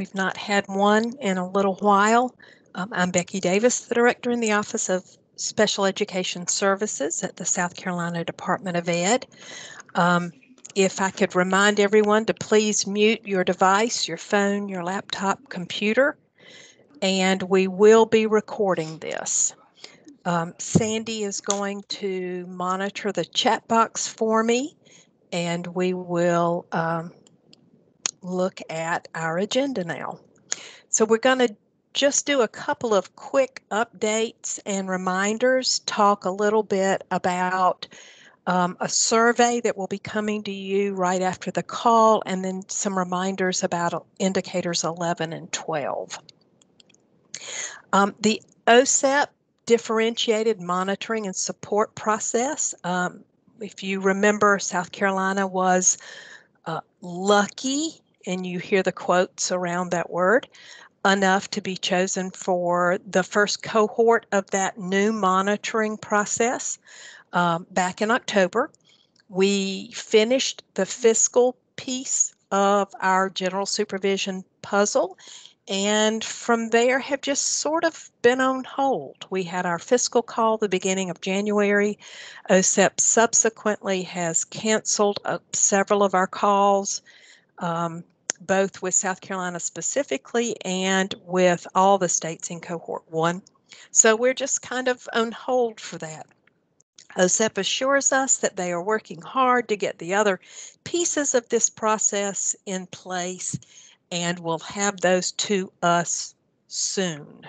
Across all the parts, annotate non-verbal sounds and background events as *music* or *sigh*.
We've not had one in a little while. Um, I'm Becky Davis, the Director in the Office of Special Education Services at the South Carolina Department of Ed. Um, if I could remind everyone to please mute your device, your phone, your laptop, computer, and we will be recording this. Um, Sandy is going to monitor the chat box for me, and we will um, look at our agenda now. So we're going to just do a couple of quick updates and reminders, talk a little bit about um, a survey that will be coming to you right after the call, and then some reminders about indicators 11 and 12. Um, the OSEP differentiated monitoring and support process. Um, if you remember, South Carolina was uh, lucky, and you hear the quotes around that word, enough to be chosen for the first cohort of that new monitoring process um, back in October. We finished the fiscal piece of our general supervision puzzle and from there have just sort of been on hold. We had our fiscal call the beginning of January. OSEP subsequently has canceled uh, several of our calls, um, both with South Carolina specifically and with all the states in cohort one. So we're just kind of on hold for that. OSEP assures us that they are working hard to get the other pieces of this process in place and will have those to us soon.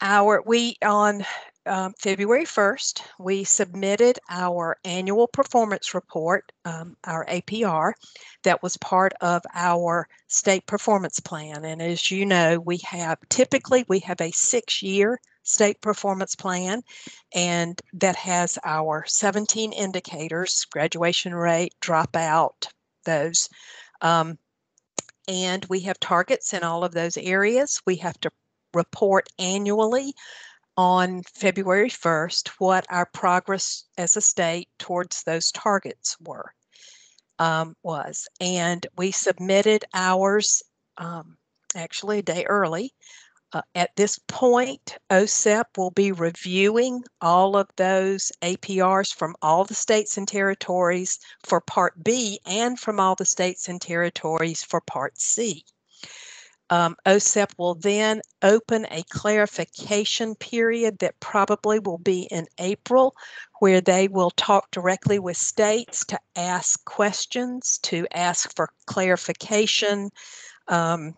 Our we on um, February 1st, we submitted our annual performance report, um, our APR, that was part of our state performance plan. And as you know, we have typically we have a six-year state performance plan, and that has our 17 indicators, graduation rate, dropout, those. Um, and we have targets in all of those areas. We have to report annually on February 1st what our progress as a state towards those targets were um, was. And we submitted ours um, actually a day early uh, at this point, OSEP will be reviewing all of those APRs from all the states and territories for Part B and from all the states and territories for Part C. Um, OSEP will then open a clarification period that probably will be in April, where they will talk directly with states to ask questions, to ask for clarification, um,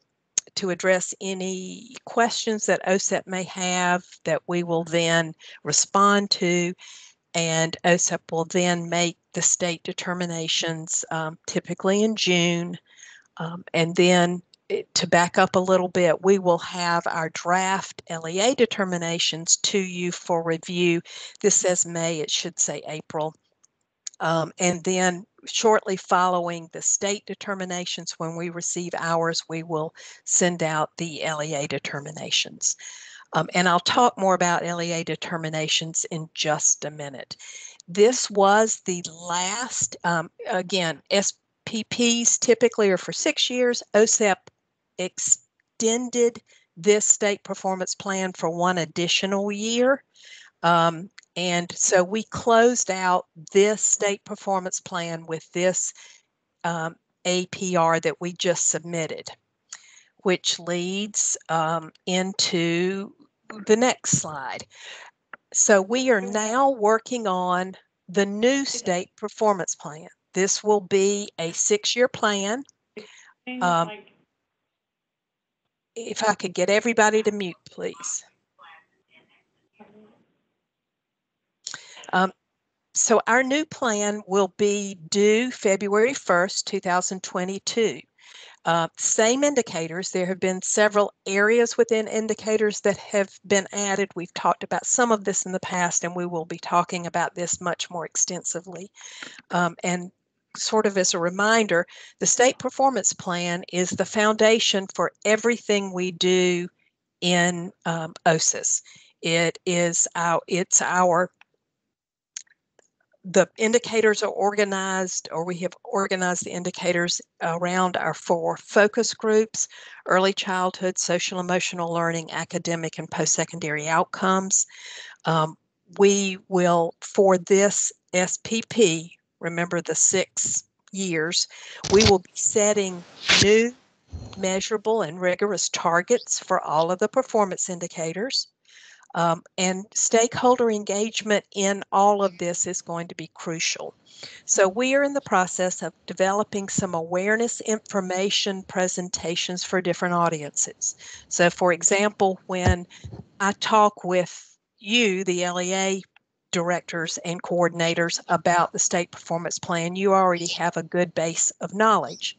to address any questions that OSEP may have that we will then respond to. And OSEP will then make the state determinations um, typically in June. Um, and then to back up a little bit, we will have our draft LEA determinations to you for review. This says May, it should say April. Um, and then shortly following the state determinations, when we receive ours, we will send out the LEA determinations. Um, and I'll talk more about LEA determinations in just a minute. This was the last, um, again, SPPs typically are for six years. OSEP extended this state performance plan for one additional year. Um, and so we closed out this state performance plan with this um, APR that we just submitted, which leads um, into the next slide. So we are now working on the new state performance plan. This will be a six-year plan. Um, if I could get everybody to mute, please. Um, so our new plan will be due February 1st, 2022. Uh, same indicators. There have been several areas within indicators that have been added. We've talked about some of this in the past, and we will be talking about this much more extensively. Um, and sort of as a reminder, the state performance plan is the foundation for everything we do in um, OSES. It is our it's our the indicators are organized, or we have organized the indicators around our four focus groups early childhood, social emotional learning, academic, and post secondary outcomes. Um, we will, for this SPP, remember the six years, we will be setting new measurable and rigorous targets for all of the performance indicators. Um, and stakeholder engagement in all of this is going to be crucial. So we are in the process of developing some awareness information presentations for different audiences. So for example, when I talk with you, the LEA directors and coordinators about the state performance plan, you already have a good base of knowledge.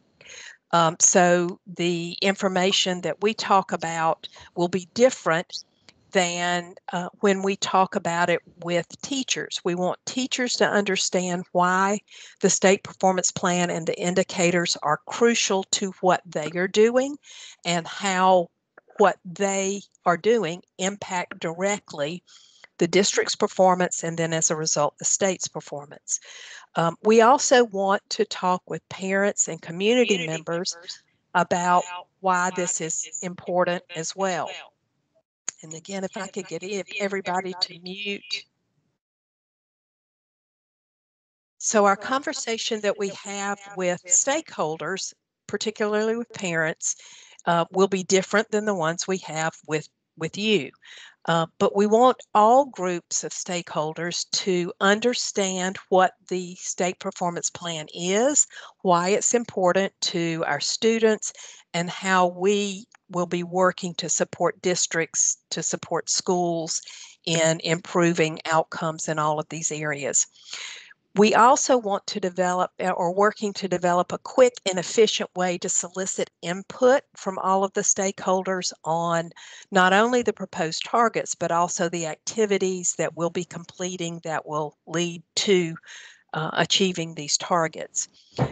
Um, so the information that we talk about will be different than uh, when we talk about it with teachers. We want teachers to understand why the state performance plan and the indicators are crucial to what they are doing and how what they are doing impact directly the district's performance and then as a result the state's performance. Um, we also want to talk with parents and community, community members, members about why this is important as well. And again, if I could get everybody to mute. So our conversation that we have with stakeholders, particularly with parents, uh, will be different than the ones we have with, with you. Uh, but we want all groups of stakeholders to understand what the state performance plan is, why it's important to our students, and how we will be working to support districts, to support schools in improving outcomes in all of these areas. We also want to develop uh, or working to develop a quick and efficient way to solicit input from all of the stakeholders on not only the proposed targets, but also the activities that we'll be completing that will lead to uh, achieving these targets.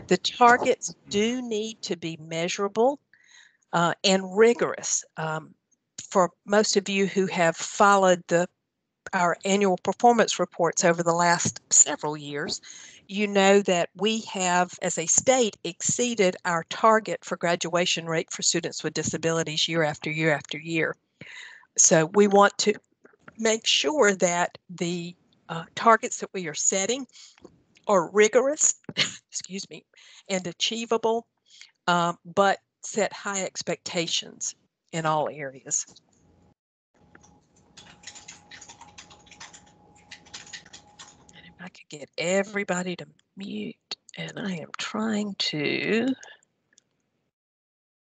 The targets do need to be measurable uh, and rigorous. Um, for most of you who have followed the our annual performance reports over the last several years, you know that we have, as a state, exceeded our target for graduation rate for students with disabilities year after year after year. So we want to make sure that the uh, targets that we are setting are rigorous, *laughs* excuse me, and achievable, uh, but set high expectations in all areas. I could get everybody to mute and I am trying to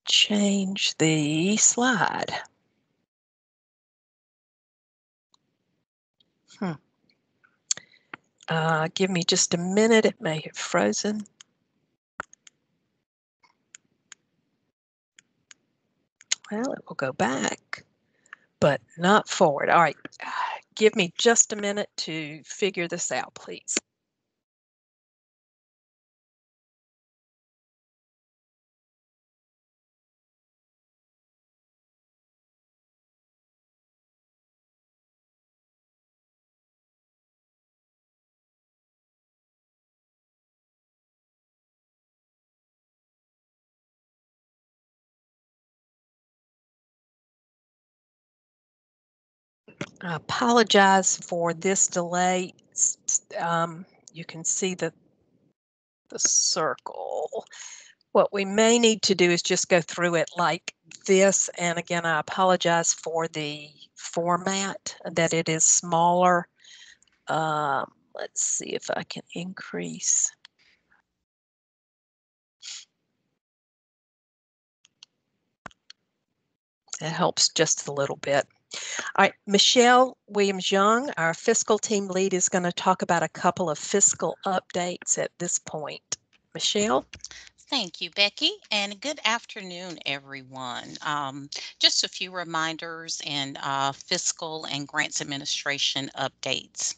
change the slide. Hmm. Uh, give me just a minute, it may have frozen. Well, it will go back, but not forward. All right, give me just a minute to figure this out, please. I apologize for this delay. Um, you can see the, the circle. What we may need to do is just go through it like this. And again, I apologize for the format that it is smaller. Um, let's see if I can increase. It helps just a little bit. All right, Michelle Williams Young, our fiscal team lead, is going to talk about a couple of fiscal updates at this point. Michelle? Thank you, Becky, and good afternoon, everyone. Um, just a few reminders and uh, fiscal and grants administration updates.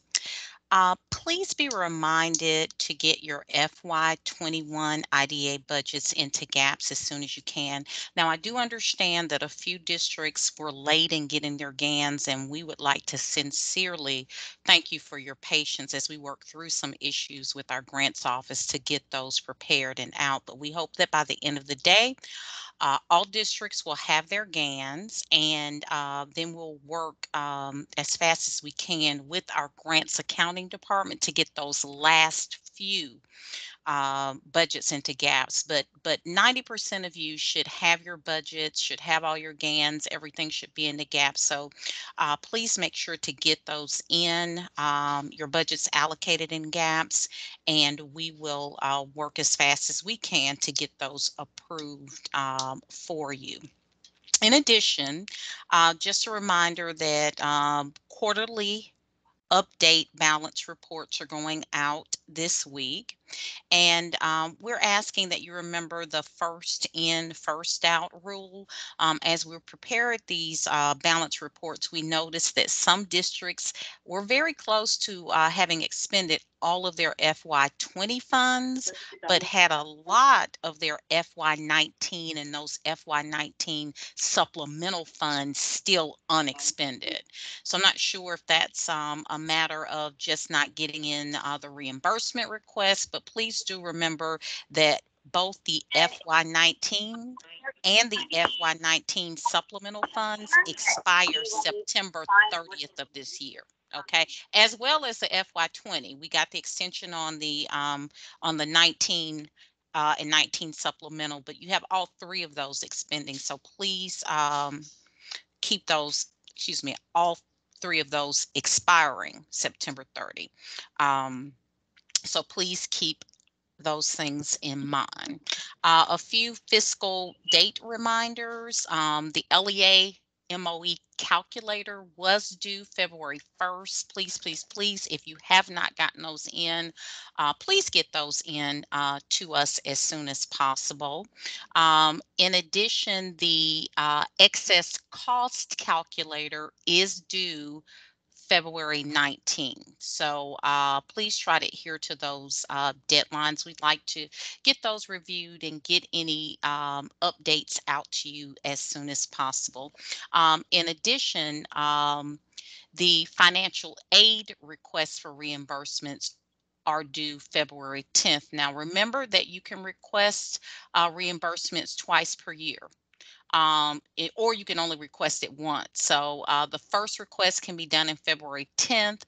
Uh, please be reminded to get your FY21 IDEA budgets into GAPS as soon as you can. Now, I do understand that a few districts were late in getting their GANs, and we would like to sincerely thank you for your patience as we work through some issues with our grants office to get those prepared and out. But we hope that by the end of the day, uh, all districts will have their GANs, and uh, then we'll work um, as fast as we can with our grants accounting department to get those last few um, budgets into GAPS, but but 90% of you should have your budgets, should have all your GANs, everything should be in the GAPS. So uh, please make sure to get those in, um, your budgets allocated in GAPS, and we will uh, work as fast as we can to get those approved um, for you. In addition, uh, just a reminder that um, quarterly update balance reports are going out this week. And um, we're asking that you remember the first in, first out rule. Um, as we prepared these uh, balance reports, we noticed that some districts were very close to uh, having expended all of their FY20 funds, but had a lot of their FY19 and those FY19 supplemental funds still unexpended. So I'm not sure if that's um, a matter of just not getting in uh, the reimbursement request, but please do remember that both the FY19 and the FY19 supplemental funds expire September 30th of this year okay? As well as the fy20 we got the extension on the um on the 19 uh and 19 supplemental but you have all three of those expending so please um keep those excuse me all three of those expiring september 30 um so please keep those things in mind. Uh, a few fiscal date reminders. Um, the LEA MOE calculator was due February 1st. Please, please, please, if you have not gotten those in, uh, please get those in uh, to us as soon as possible. Um, in addition, the uh, excess cost calculator is due February 19th. So uh, please try to adhere to those uh, deadlines. We'd like to get those reviewed and get any um, updates out to you as soon as possible. Um, in addition, um, the financial aid requests for reimbursements are due February 10th. Now, remember that you can request uh, reimbursements twice per year um, it, or you can only request it once. So uh, the first request can be done in February 10th.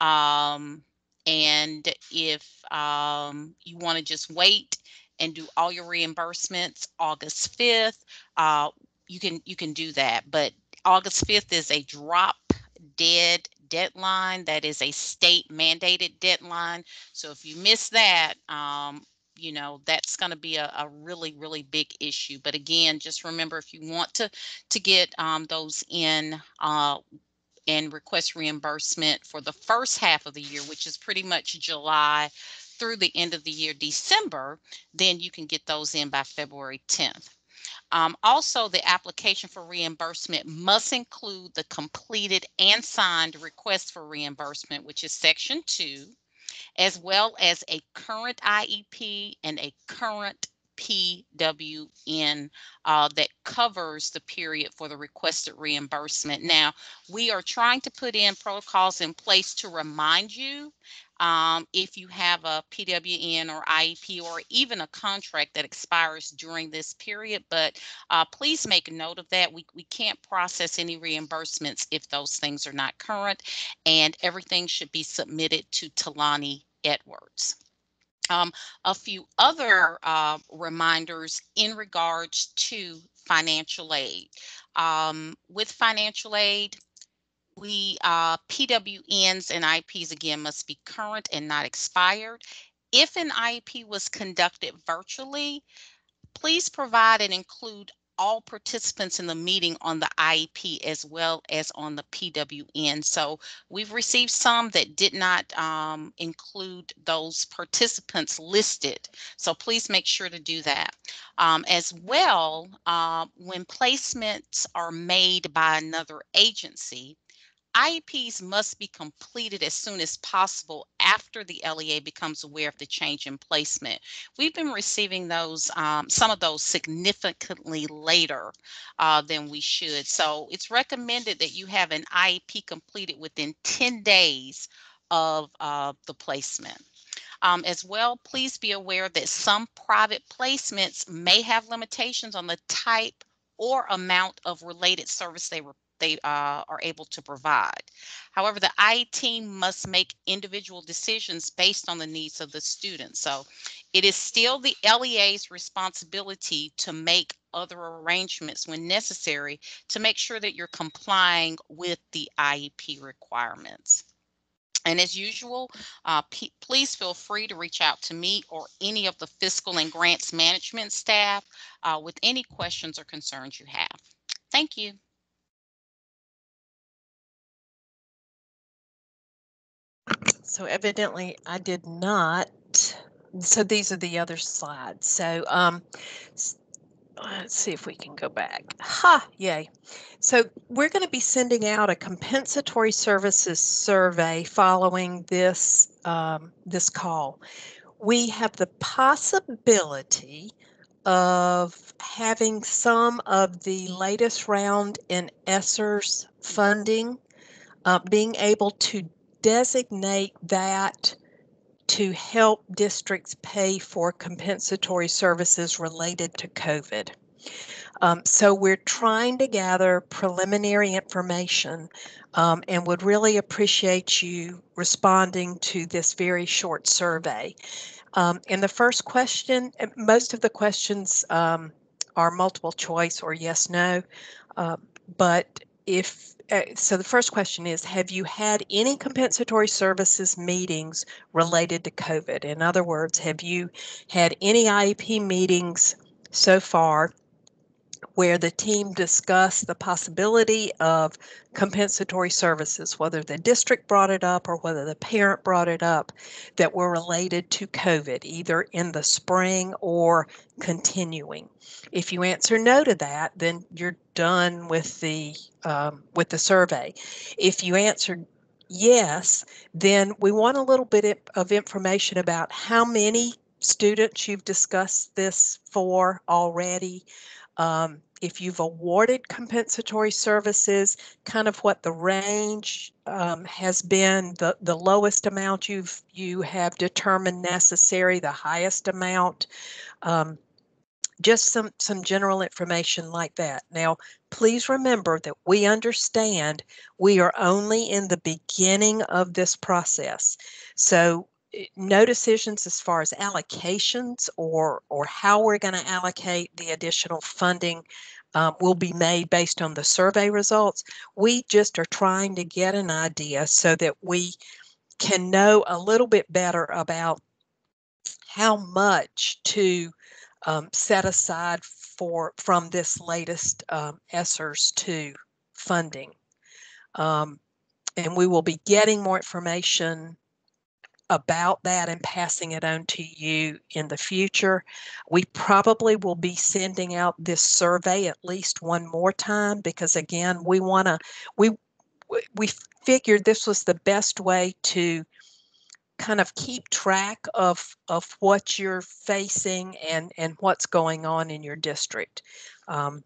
Um, and if um, you want to just wait and do all your reimbursements August 5th, uh, you can you can do that. But August 5th is a drop dead deadline. That is a state mandated deadline. So if you miss that, um, you know that's going to be a, a, really really big issue. But again just remember if you want to to get um, those in uh, and request reimbursement for the first half of the year which is pretty much july through the end of the year december then you can get those in by february 10th um, also, the application for reimbursement must include the completed and signed request for reimbursement, which is section two, as well as a current IEP and a current PWN uh, that covers the period for the requested reimbursement. Now, we are trying to put in protocols in place to remind you um, if you have a PWN or IEP or even a contract that expires during this period. But uh, please make note of that. We, we can't process any reimbursements if those things are not current, and everything should be submitted to Talani Edwards. Um, a few other uh, reminders in regards to financial aid. Um, with financial aid, we uh, PWNs and IEPs again must be current and not expired. If an IEP was conducted virtually, please provide and include all participants in the meeting on the IEP as well as on the PWN. So we've received some that did not um, include those participants listed. So please make sure to do that. Um, as well, uh, when placements are made by another agency, IEPs must be completed as soon as possible after the LEA becomes aware of the change in placement. We've been receiving those, um, some of those significantly later uh, than we should. So it's recommended that you have an IEP completed within 10 days of uh, the placement. Um, as well, please be aware that some private placements may have limitations on the type or amount of related service they they uh, are able to provide. However, the IE team must make individual decisions based on the needs of the student. So it is still the LEA's responsibility to make other arrangements when necessary to make sure that you're complying with the IEP requirements. And as usual, uh, please feel free to reach out to me or any of the fiscal and grants management staff uh, with any questions or concerns you have. Thank you. So evidently I did not. So these are the other slides. So um, let's see if we can go back. Ha, yay. So we're going to be sending out a compensatory services survey following this um, this call. We have the possibility of having some of the latest round in ESSER's funding uh, being able to designate that to help districts pay for compensatory services related to COVID. Um, so we're trying to gather preliminary information um, and would really appreciate you responding to this very short survey. Um, and the first question, most of the questions um, are multiple choice or yes, no. Uh, but if uh, so the first question is have you had any compensatory services meetings related to covid? In other words have you had any iep meetings so far where the team discussed the possibility of compensatory services, whether the district brought it up or whether the parent brought it up, that were related to COVID, either in the spring or continuing. If you answer no to that, then you're done with the um, with the survey. If you answer yes, then we want a little bit of information about how many students you've discussed this for already, um, if you've awarded compensatory services, kind of what the range um, has been, the, the lowest amount you've you have determined necessary, the highest amount, um, just some some general information like that. Now, please remember that we understand we are only in the beginning of this process. So no decisions as far as allocations or or how we're going to allocate the additional funding um, will be made based on the survey results. We just are trying to get an idea so that we can know a little bit better about how much to um, set aside for from this latest um, ESSERS 2 funding. Um, and we will be getting more information about that and passing it on to you in the future. We probably will be sending out this survey at least one more time because again, we want to we we figured this was the best way to kind of keep track of of what you're facing and and what's going on in your district. Um,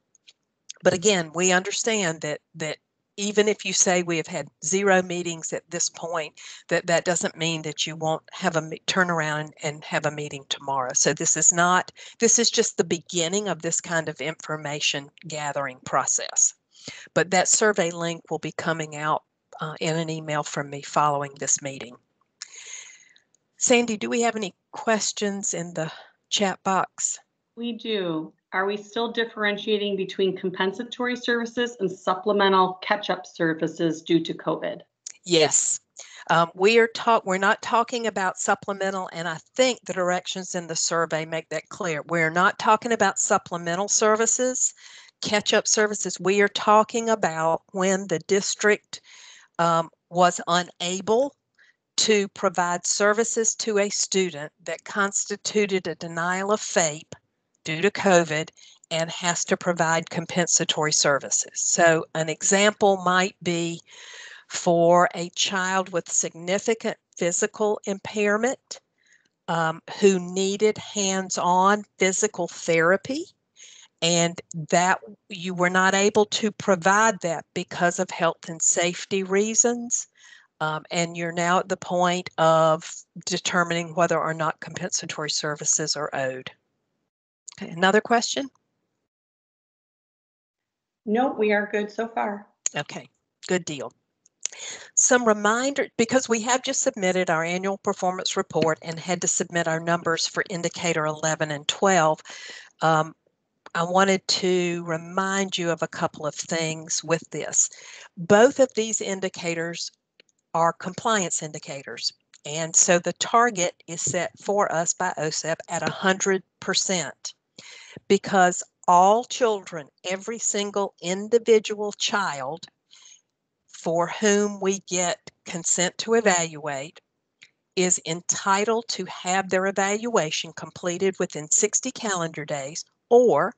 but again, we understand that that even if you say we have had zero meetings at this point, that that doesn't mean that you won't have a turn around and have a meeting tomorrow. So this is not, this is just the beginning of this kind of information gathering process. But that survey link will be coming out uh, in an email from me following this meeting. Sandy, do we have any questions in the chat box? We do. Are we still differentiating between compensatory services and supplemental catch-up services due to COVID? Yes. Um, we are talk. We're not talking about supplemental, and I think the directions in the survey make that clear. We're not talking about supplemental services, catch-up services. We are talking about when the district um, was unable to provide services to a student that constituted a denial of FAPE due to COVID and has to provide compensatory services. So, an example might be for a child with significant physical impairment um, who needed hands-on physical therapy and that you were not able to provide that because of health and safety reasons. Um, and you're now at the point of determining whether or not compensatory services are owed. Okay, another question? No, we are good so far. Okay, good deal. Some reminder, because we have just submitted our annual performance report and had to submit our numbers for indicator 11 and 12, um, I wanted to remind you of a couple of things with this. Both of these indicators are compliance indicators. And so the target is set for us by OSEP at 100% because all children, every single individual child for whom we get consent to evaluate is entitled to have their evaluation completed within 60 calendar days or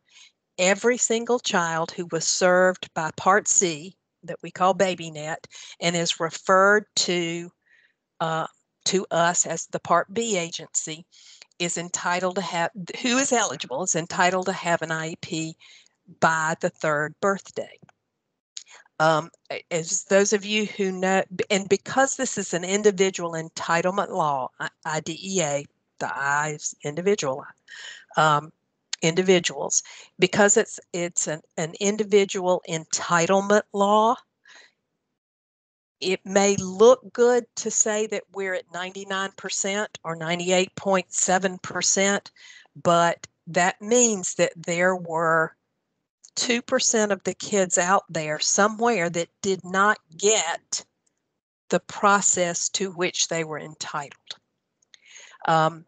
every single child who was served by Part C that we call BabyNet and is referred to uh, to us as the Part B agency is entitled to have who is eligible is entitled to have an IEP by the third birthday. Um, as those of you who know, and because this is an individual entitlement law, IDEA, the I is individual, um, individuals, because it's it's an, an individual entitlement law, it may look good to say that we're at 99% or 98.7%, but that means that there were 2% of the kids out there somewhere that did not get the process to which they were entitled. Um,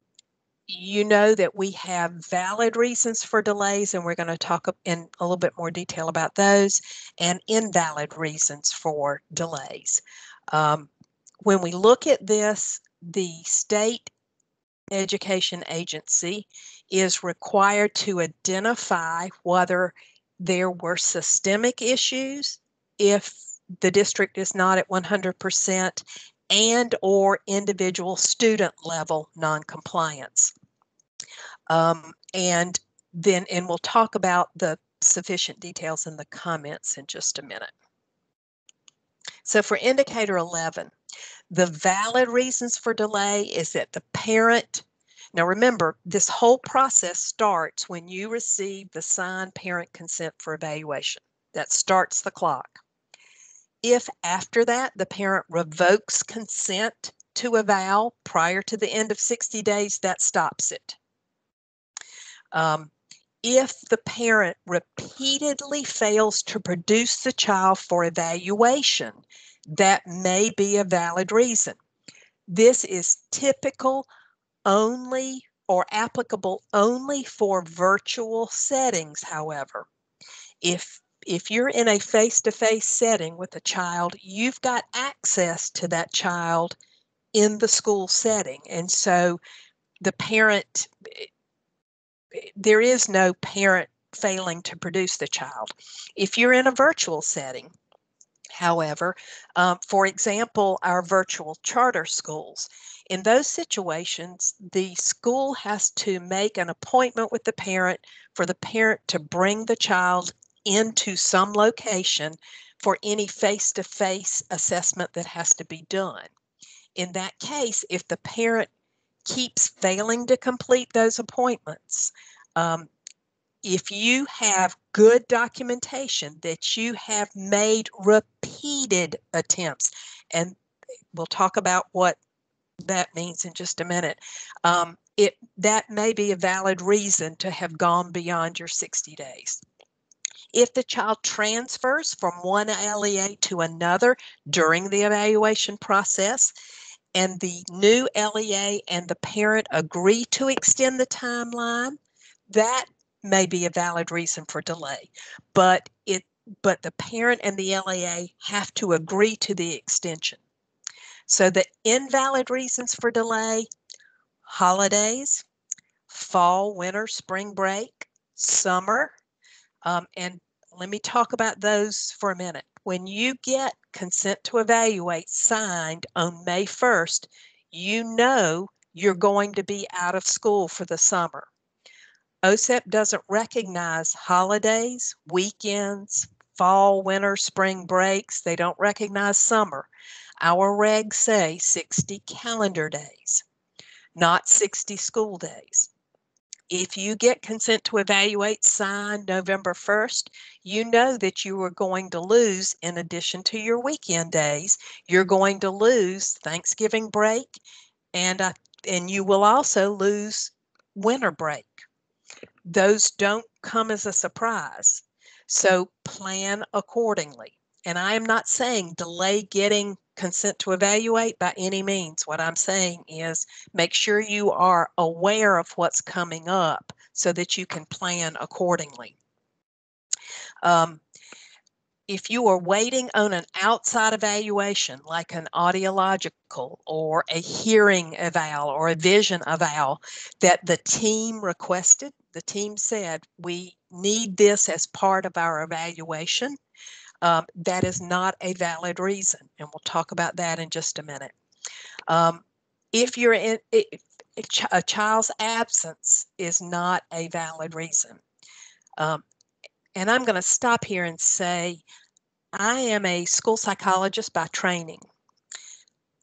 you know that we have valid reasons for delays, and we're going to talk in a little bit more detail about those, and invalid reasons for delays. Um, when we look at this, the state education agency is required to identify whether there were systemic issues if the district is not at 100% and or individual student level noncompliance. Um, and then, and we'll talk about the sufficient details in the comments in just a minute. So for indicator 11, the valid reasons for delay is that the parent, now remember, this whole process starts when you receive the signed parent consent for evaluation. That starts the clock. If after that the parent revokes consent to eval prior to the end of 60 days, that stops it. Um, if the parent repeatedly fails to produce the child for evaluation, that may be a valid reason. This is typical only or applicable only for virtual settings, however. If if you're in a face-to-face setting with a child, you've got access to that child in the school setting. And so the parent, there is no parent failing to produce the child. If you're in a virtual setting, however, um, for example, our virtual charter schools, in those situations, the school has to make an appointment with the parent for the parent to bring the child into some location for any face to face assessment that has to be done. In that case, if the parent keeps failing to complete those appointments, um, if you have good documentation that you have made repeated attempts, and we'll talk about what that means in just a minute, um, it that may be a valid reason to have gone beyond your 60 days. If the child transfers from one LEA to another during the evaluation process, and the new LEA and the parent agree to extend the timeline, that may be a valid reason for delay. But it but the parent and the LEA have to agree to the extension. So the invalid reasons for delay, holidays, fall, winter, spring break, summer, um, and let me talk about those for a minute. when you get consent to evaluate signed on May 1st, you know you're going to be out of school for the summer. OSEP doesn't recognize holidays, weekends, fall, winter, spring breaks. They don't recognize summer. Our regs say 60 calendar days, not 60 school days. If you get consent to evaluate signed November 1st, you know that you are going to lose, in addition to your weekend days, you're going to lose Thanksgiving break and, uh, and you will also lose winter break. Those don't come as a surprise. So plan accordingly. And I am not saying delay getting consent to evaluate by any means. What I'm saying is make sure you are aware of what's coming up so that you can plan accordingly. Um, if you are waiting on an outside evaluation, like an audiological or a hearing eval or a vision eval that the team requested, the team said, we need this as part of our evaluation, um, that is not a valid reason. And we'll talk about that in just a minute. Um, if you're in, if a child's absence is not a valid reason. Um, and I'm going to stop here and say, I am a school psychologist by training.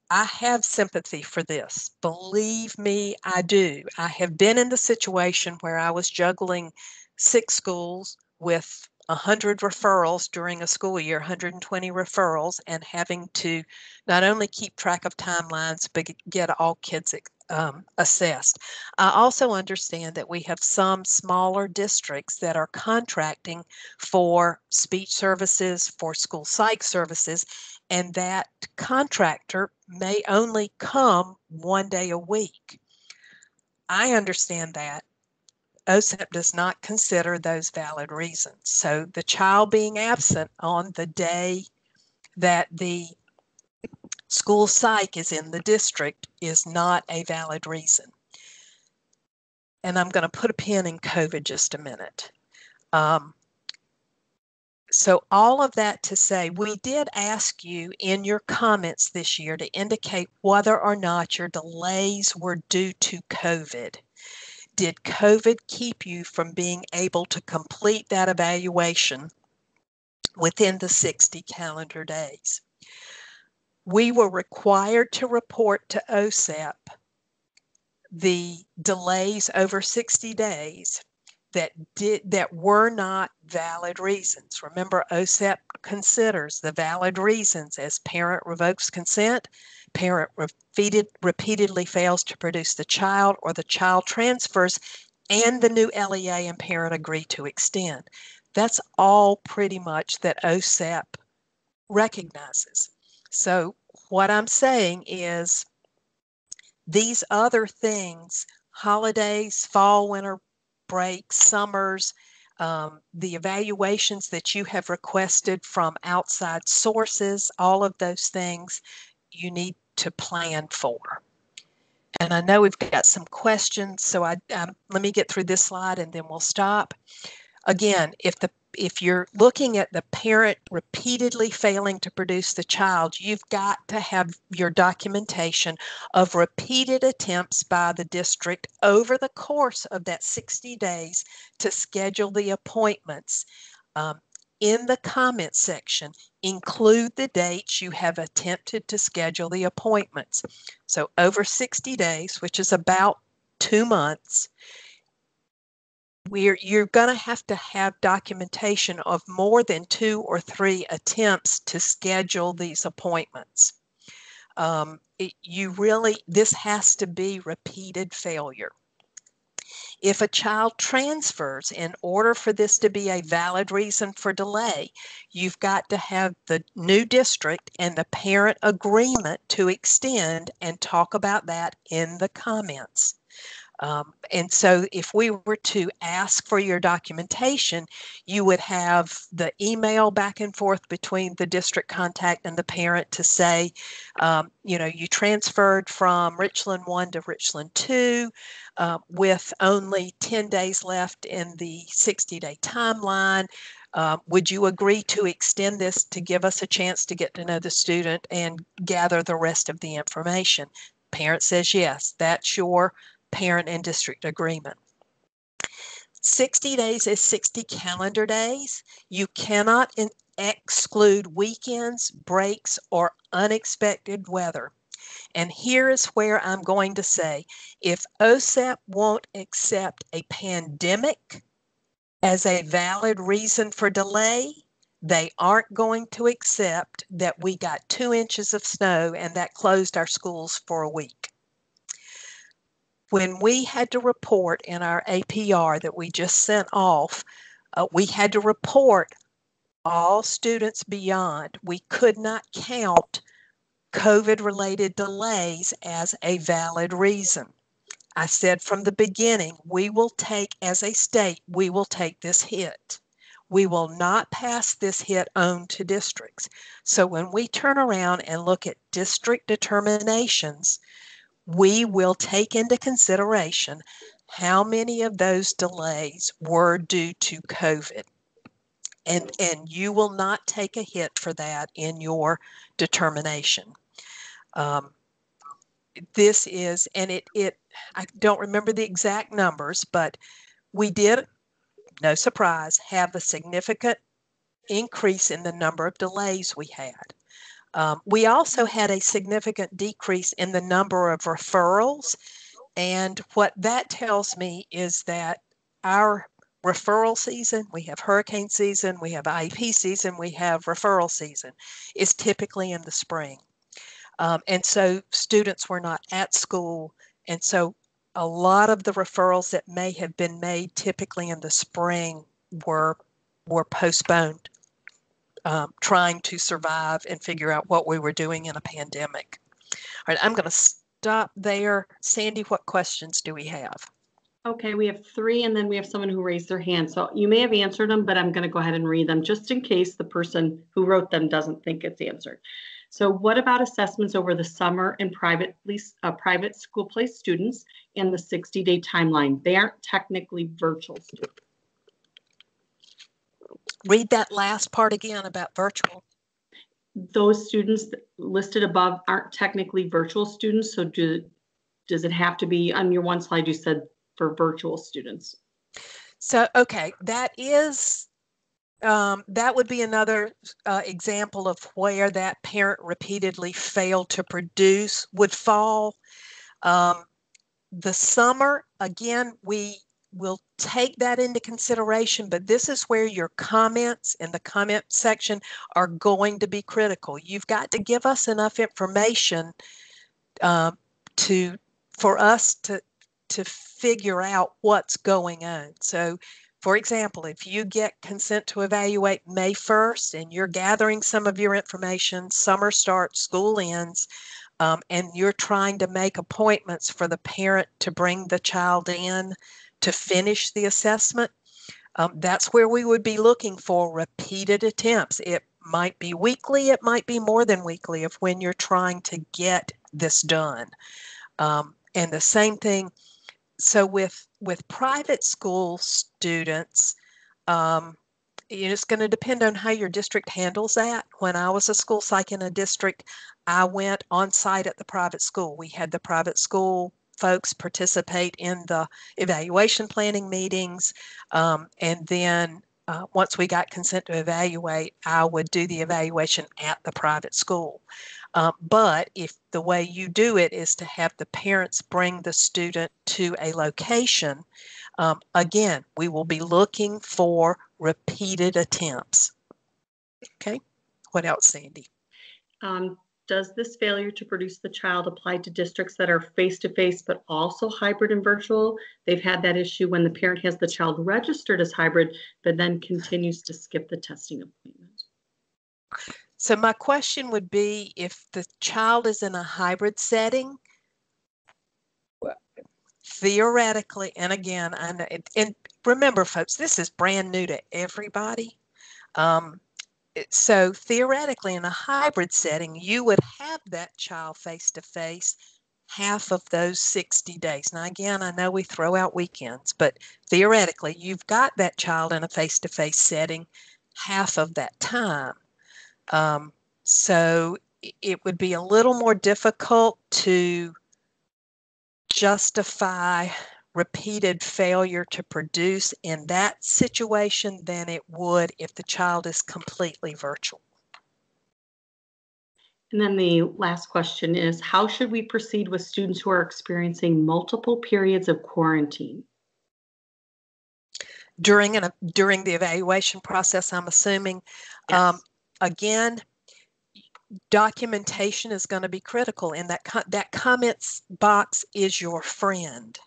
I have sympathy for this. Believe me, I do. I have been in the situation where I was juggling six schools with 100 referrals during a school year, 120 referrals, and having to not only keep track of timelines, but get all kids um, assessed. I also understand that we have some smaller districts that are contracting for speech services, for school psych services, and that contractor may only come one day a week. I understand that. OSEP does not consider those valid reasons. So the child being absent on the day that the school psych is in the district is not a valid reason. And I'm going to put a pin in COVID just a minute. Um, so all of that to say, we did ask you in your comments this year to indicate whether or not your delays were due to COVID. Did COVID keep you from being able to complete that evaluation within the 60 calendar days? we were required to report to OSEP the delays over 60 days that did that were not valid reasons. Remember, OSEP considers the valid reasons as parent revokes consent, parent repeated, repeatedly fails to produce the child, or the child transfers, and the new LEA and parent agree to extend. That's all pretty much that OSEP recognizes. So what I'm saying is these other things, holidays, fall, winter breaks, summers, um, the evaluations that you have requested from outside sources, all of those things you need to plan for. And I know we've got some questions, so I, um, let me get through this slide and then we'll stop. Again, if the if you're looking at the parent repeatedly failing to produce the child, you've got to have your documentation of repeated attempts by the district over the course of that 60 days to schedule the appointments. Um, in the comment section, include the dates you have attempted to schedule the appointments. So, over 60 days, which is about two months, we're, you're going to have to have documentation of more than two or three attempts to schedule these appointments. Um, it, you really, this has to be repeated failure. If a child transfers, in order for this to be a valid reason for delay, you've got to have the new district and the parent agreement to extend and talk about that in the comments. Um, and so if we were to ask for your documentation, you would have the email back and forth between the district contact and the parent to say, um, you know, you transferred from Richland 1 to Richland 2 uh, with only 10 days left in the 60 day timeline. Um, would you agree to extend this to give us a chance to get to know the student and gather the rest of the information? Parent says yes. That's your parent and district agreement. 60 days is 60 calendar days. You cannot in- exclude weekends, breaks, or unexpected weather. And here is where I'm going to say if OSEP won't accept a pandemic as a valid reason for delay, they aren't going to accept that we got two inches of snow and that closed our schools for a week. When we had to report in our APR that we just sent off, uh, we had to report all students beyond. We could not count COVID related delays as a valid reason. I said from the beginning, we will take, as a state, we will take this hit. We will not pass this hit on to districts. So when we turn around and look at district determinations, we will take into consideration how many of those delays were due to COVID. And, and you will not take a hit for that in your determination. Um, this is, and it, it, I don't remember the exact numbers, but we did, no surprise, have a significant increase in the number of delays we had. Um, we also had a significant decrease in the number of referrals. And what that tells me is that our referral season, we have hurricane season, we have IEP season, we have referral season, is typically in the spring. Um, and so students were not at school. And so a lot of the referrals that may have been made typically in the spring were were postponed, um, trying to survive and figure out what we were doing in a pandemic. All right, I'm going to stop there. Sandy, what questions do we have? Okay, we have three, and then we have someone who raised their hand. So you may have answered them, but I'm going to go ahead and read them just in case the person who wrote them doesn't think it's answered. So what about assessments over the summer and privately, uh, private school place students in the 60-day timeline? They aren't technically virtual students. Read that last part again about virtual. Those students listed above aren't technically virtual students, so do, does it have to be, on your one slide you said for virtual students? So, okay, that is um, that would be another uh, example of where that parent repeatedly failed to produce would fall. Um, the summer, again, we will take that into consideration, but this is where your comments in the comment section are going to be critical. You've got to give us enough information uh, to for us to to figure out what's going on. So for example, if you get consent to evaluate May 1st and you're gathering some of your information, summer starts, school ends, um, and you're trying to make appointments for the parent to bring the child in to finish the assessment, um, that's where we would be looking for repeated attempts. It might be weekly, it might be more than weekly of when you're trying to get this done. Um, and the same thing so with with private school students, um, it's going to depend on how your district handles that. When I was a school psych in a district, I went on site at the private school. We had the private school folks participate in the evaluation planning meetings, um, and then uh, once we got consent to evaluate, I would do the evaluation at the private school. Uh, but if the way you do it is to have the parents bring the student to a location, um, again, we will be looking for repeated attempts. Okay, what else, Sandy? Um, does this failure to produce the child apply to districts that are face-to-face but also hybrid and virtual? They've had that issue when the parent has the child registered as hybrid, but then continues to skip the testing appointment. So my question would be if the child is in a hybrid setting, theoretically, and again, I know, and remember, folks, this is brand new to everybody. Um, so theoretically, in a hybrid setting, you would have that child face to face half of those 60 days. Now, again, I know we throw out weekends, but theoretically, you've got that child in a face to face setting half of that time. Um, so it would be a little more difficult to justify repeated failure to produce in that situation than it would if the child is completely virtual. And then the last question is, how should we proceed with students who are experiencing multiple periods of quarantine? During an, during the evaluation process, I'm assuming, Yes. um, again, documentation is going to be critical and that, co- that comments box is your friend.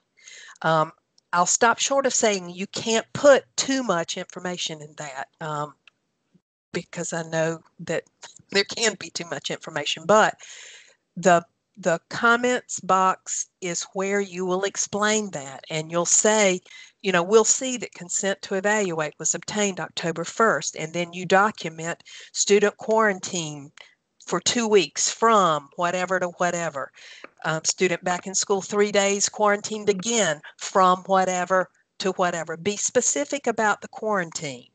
Um, I'll stop short of saying you can't put too much information in that um, because I know that *laughs* there can be too much information, but the the comments box is where you will explain that and you'll say, you know, we'll see that consent to evaluate was obtained October 1st, and then you document student quarantine for two weeks from whatever to whatever. Um, student back in school three days, quarantined again from whatever to whatever. Be specific about the quarantine.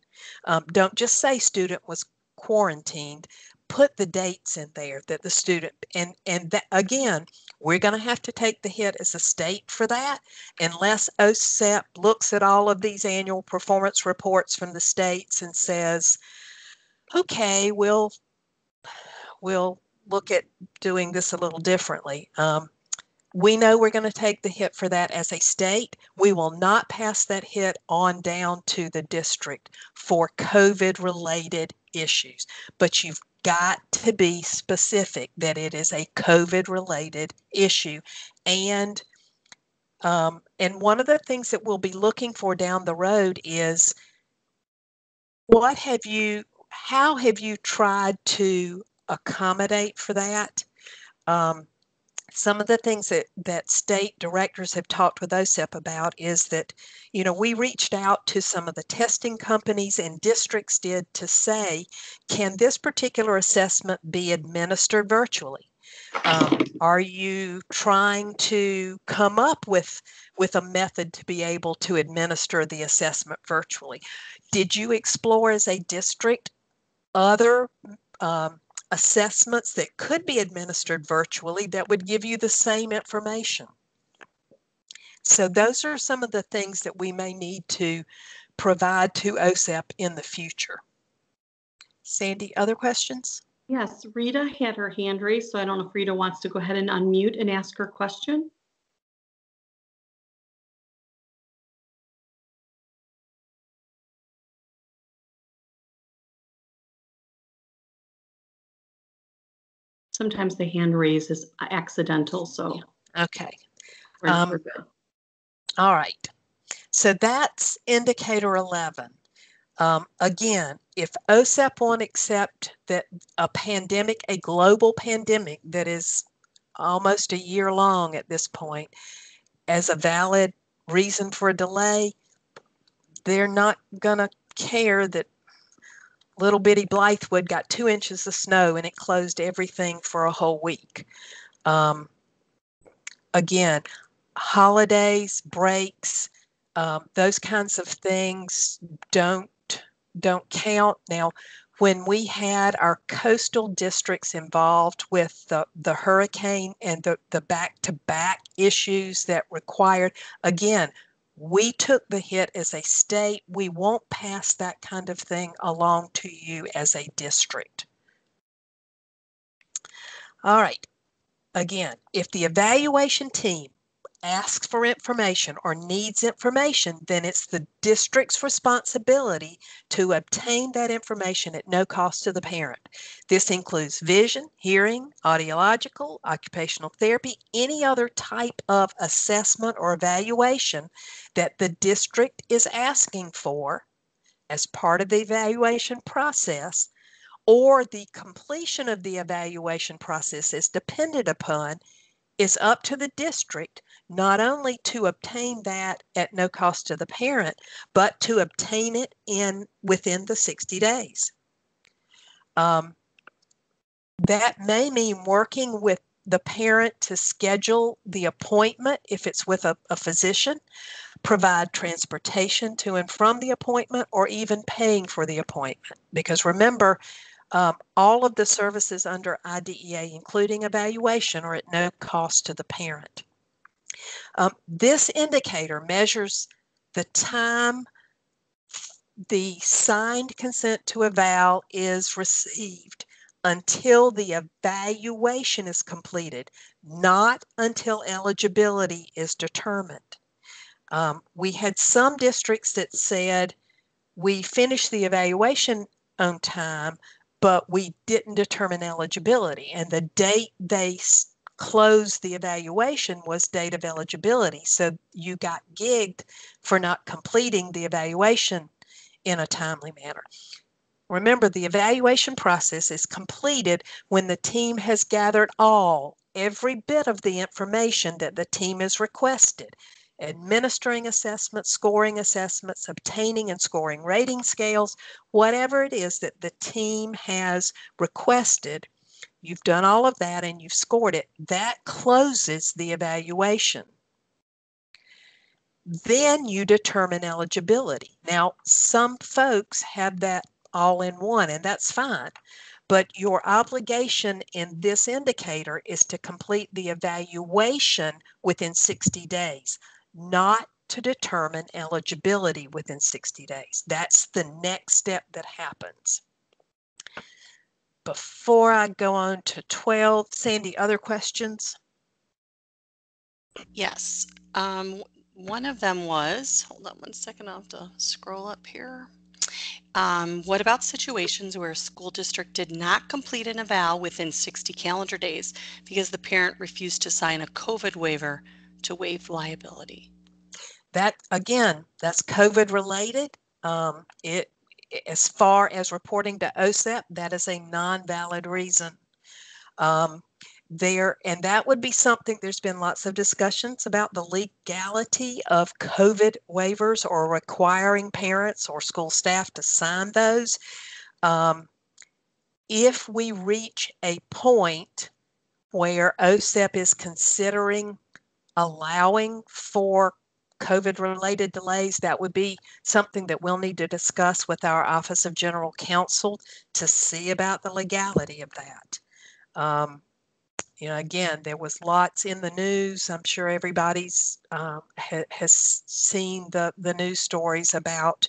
Um, don't just say student was quarantined. Put the dates in there that the student and and that again, we're going to have to take the hit as a state for that unless OSEP looks at all of these annual performance reports from the states and says, okay, we'll we'll look at doing this a little differently. Um, we know we're going to take the hit for that as a state. We will not pass that hit on down to the district for COVID related issues. But you've got to be specific that it is a COVID related issue. And um, and one of the things that we'll be looking for down the road is what have you, how have you tried to accommodate for that? Um, some of the things that, that state directors have talked with OSEP about is that, you know, we reached out to some of the testing companies and districts did to say, can this particular assessment be administered virtually? Um, are you trying to come up with with a method to be able to administer the assessment virtually? Did you explore as a district other um, assessments that could be administered virtually that would give you the same information. So those are some of the things that we may need to provide to OSEP in the future. Sandy, other questions? Yes, Rita had her hand raised, so I don't know if Rita wants to go ahead and unmute and ask her question. Sometimes the hand raise is accidental, so. Okay. we're- Um, we're good. All right. So that's indicator 11. Um, again, if OSEP won't accept that a pandemic, a global pandemic that is almost a year long at this point, as a valid reason for a delay, they're not going to care that little bitty Blythewood got two inches of snow and it closed everything for a whole week. Um, again, holidays, breaks, um, those kinds of things don't don't count. Now, when we had our coastal districts involved with the, the hurricane and the, the back-to-back issues that required, again, we took the hit as a state. We won't pass that kind of thing along to you as a district. All right. Again, if the evaluation team asks for information or needs information, then it's the district's responsibility to obtain that information at no cost to the parent. This includes vision, hearing, audiological, occupational therapy, any other type of assessment or evaluation that the district is asking for as part of the evaluation process or the completion of the evaluation process is dependent upon is up to the district not only to obtain that at no cost to the parent, but to obtain it in within the 60 days. Um, that may mean working with the parent to schedule the appointment if it's with a, a physician, provide transportation to and from the appointment or even paying for the appointment. Because remember, um, all of the services under IDEA, including evaluation, are at no cost to the parent. Um, this indicator measures the time the signed consent to eval is received until the evaluation is completed, not until eligibility is determined. Um, we had some districts that said we finished the evaluation on time, but we didn't determine eligibility. And the date they closed the evaluation was date of eligibility. So you got gigged for not completing the evaluation in a timely manner. Remember, the evaluation process is completed when the team has gathered all, every bit of the information that the team has requested. Administering assessments, scoring assessments, obtaining and scoring rating scales, whatever it is that the team has requested, you've done all of that and you've scored it. That closes the evaluation. Then you determine eligibility. Now, some folks have that all in one, and that's fine. But your obligation in this indicator is to complete the evaluation within 60 days, not to determine eligibility within 60 days. That's the next step that happens. Before I go on to 12, Sandy, other questions? Yes. Um, one of them was, hold on one second, I'll have to scroll up here. Um, what about situations where a school district did not complete an eval within 60 calendar days because the parent refused to sign a COVID waiver to waive liability? That again, that's COVID related. Um, it as far as reporting to OSEP, that is a non-valid reason. Um, there, and that would be something, there's been lots of discussions about the legality of COVID waivers or requiring parents or school staff to sign those. Um, if we reach a point where OSEP is considering allowing for COVID related delays, that would be something that we'll need to discuss with our Office of General Counsel to see about the legality of that. Um, you know, again, there was lots in the news. I'm sure everybody's um, ha- has seen the the news stories about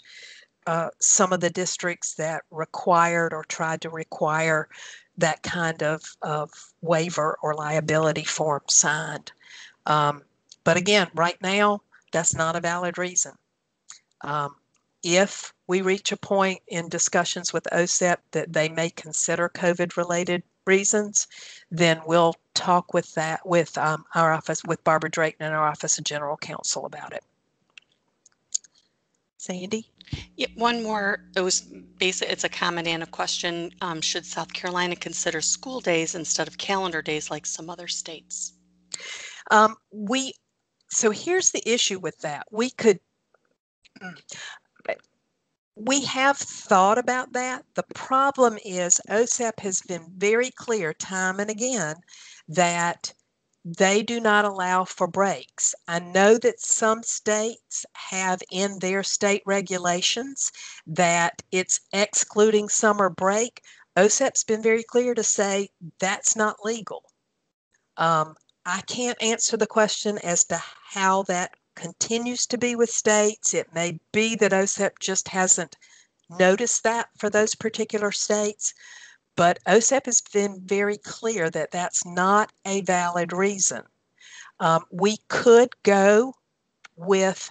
uh, some of the districts that required or tried to require that kind of, of waiver or liability form signed. Um, but again, right now, that's not a valid reason. Um, if we reach a point in discussions with OSEP that they may consider COVID related reasons, then we'll talk with that with um, our office with Barbara Drayton and our Office of General Counsel about it. Sandy? Yeah, one more. It was basic. It's a comment and a question. Um, should South Carolina consider school days instead of calendar days like some other states? Um, we. So here's the issue with that. We could. Mm, we have thought about that. The problem is OSEP has been very clear time and again that they do not allow for breaks. I know that some states have in their state regulations that it's excluding summer break. OSEP's been very clear to say that's not legal. Um, I can't answer the question as to how that continues to be with states. It may be that OSEP just hasn't noticed that for those particular states, but OSEP has been very clear that that's not a valid reason. Um, we could go with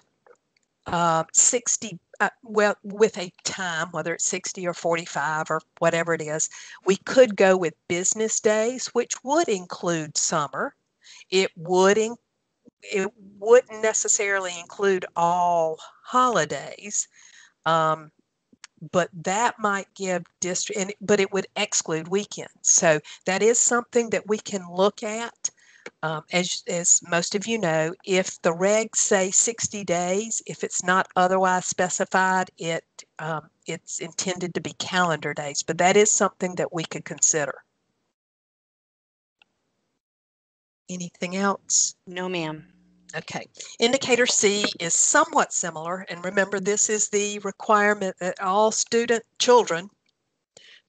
uh, 60, uh, well, with a time, whether it's 60 or 45 or whatever it is, we could go with business days, which would include summer. It would in, it wouldn't necessarily include all holidays, um, but that might give district, and, but it would exclude weekends. So that is something that we can look at. Um, as, as most of you know, if the regs say 60 days, if it's not otherwise specified, it um, it's intended to be calendar days, but that is something that we could consider. Anything else? No, ma'am. Okay, indicator C is somewhat similar, and remember this is the requirement that all student children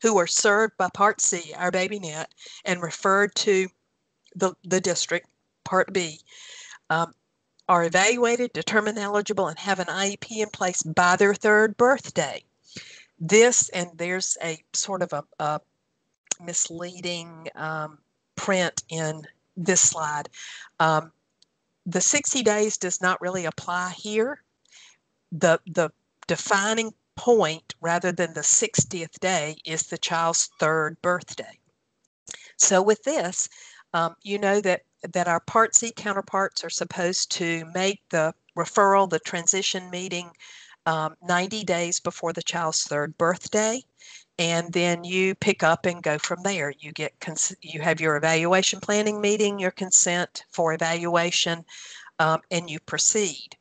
who are served by Part C, our BabyNet, and referred to the, the district, Part B, um, are evaluated, determined eligible, and have an IEP in place by their third birthday. This, and there's a sort of a, a misleading um, print in this slide. Um, the 60 days does not really apply here. The, the defining point rather than the 60th day is the child's third birthday. So with this, um, you know that, that our Part C counterparts are supposed to make the referral, the transition meeting um, 90 days before the child's third birthday and then you pick up and go from there. You get cons- you have your evaluation planning meeting, your consent for evaluation, um, and you proceed.